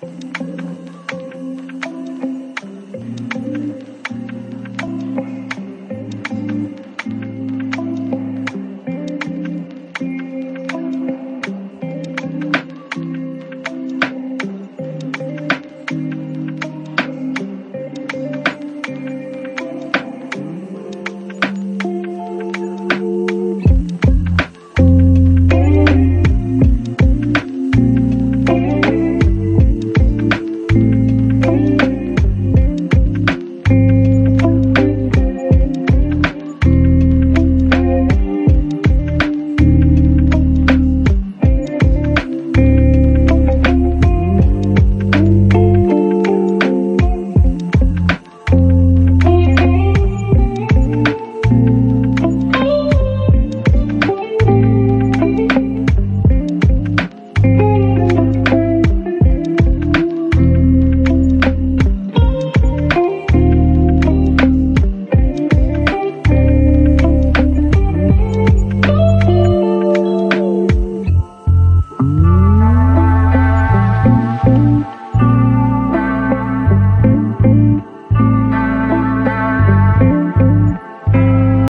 Bye.